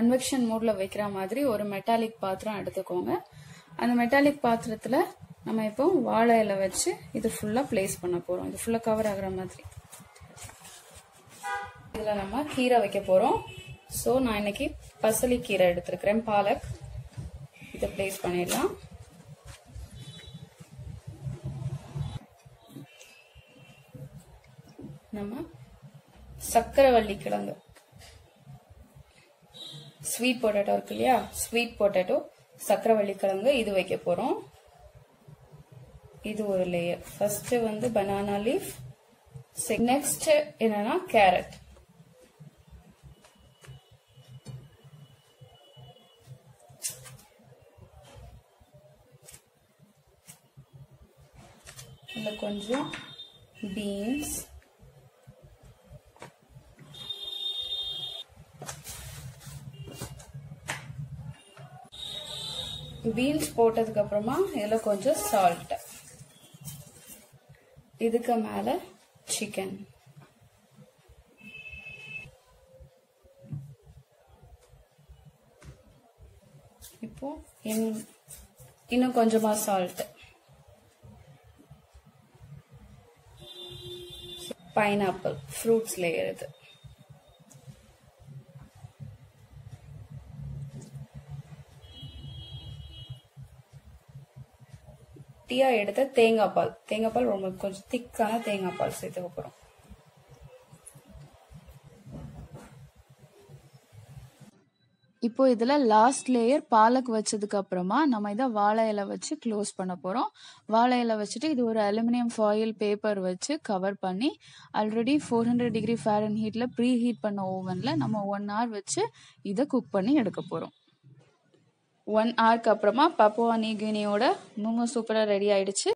Convection மோட்ல வைக்கிற மாதிரி ஒரு மெட்டாலிக் பாத்திரம் எடுத்துக்கோங்க. அந்த மெட்டாலிக் பாத்திரத்துல நம்ம இப்போ வாழை இலை வச்சு இது ஃபுல்லா பிளேஸ் பண்ண போறோம். இது ஃபுல்லா கவர் ஆகுற மாதிரி. இதுல நம்ம கீரை வைக்க போறோம். ஸோ நான் இன்னைக்கு பசலி கீரை எடுத்திருக்கிறேன். பாலக். இதை பிளேஸ் பண்ணிடலாம். நம்ம சக்கரவள்ளி கிழங்கு. ஸ்வீட் பொட்டேட்டோ இருக்கு இல்லையா? ஸ்வீட் பொட்டேட்டோ சக்கரவள்ளி கிழங்கு இது வைக்க போறோம். இது ஒரு லேயர் ஃபர்ஸ்ட் வந்து பனானா லீஃப் நெக்ஸ்ட் என்னன்னா கேரட் இதுல கொஞ்சம் பீன்ஸ் பீன்ஸ் போட்டதுக்கு அப்புறமா கொஞ்சம் சால்ட் இதுக்கு மேலே சிக்கன் இப்போ இன்னும் இன்னும் கொஞ்சமா சால்ட் பைனாப்பிள் ஃப்ரூட்ஸ்ல லேயர் கட்டியா எடுத்த தேங்காய் பால். தேங்காய் பால் ரொம்ப கொஞ்சம் திக்கான தேங்காய் பால் சேர்த்துக்க போறோம். இப்போ இதுல லாஸ்ட் லேயர் பாலக் வச்சதுக்கு அப்புறமா நம்ம இதை வாழை இலை வச்சு க்ளோஸ் பண்ண போறோம். வாழை இலை வச்சுட்டு இது ஒரு அலுமினியம் ஃபாயில் பேப்பர் வச்சு கவர் பண்ணி already four hundred degree Fahrenheit ஹீட்ல preheat பண்ண ஓவன்ல நம்ம ஒன் ஹவர் வச்சு இதை குக் பண்ணி எடுக்க போறோம். ஒன் ஹவருக்கு அப்புறமா பப்புவா நீ கினியோட மோமோ சூப்பராக ரெடி ஆயிடுச்சு.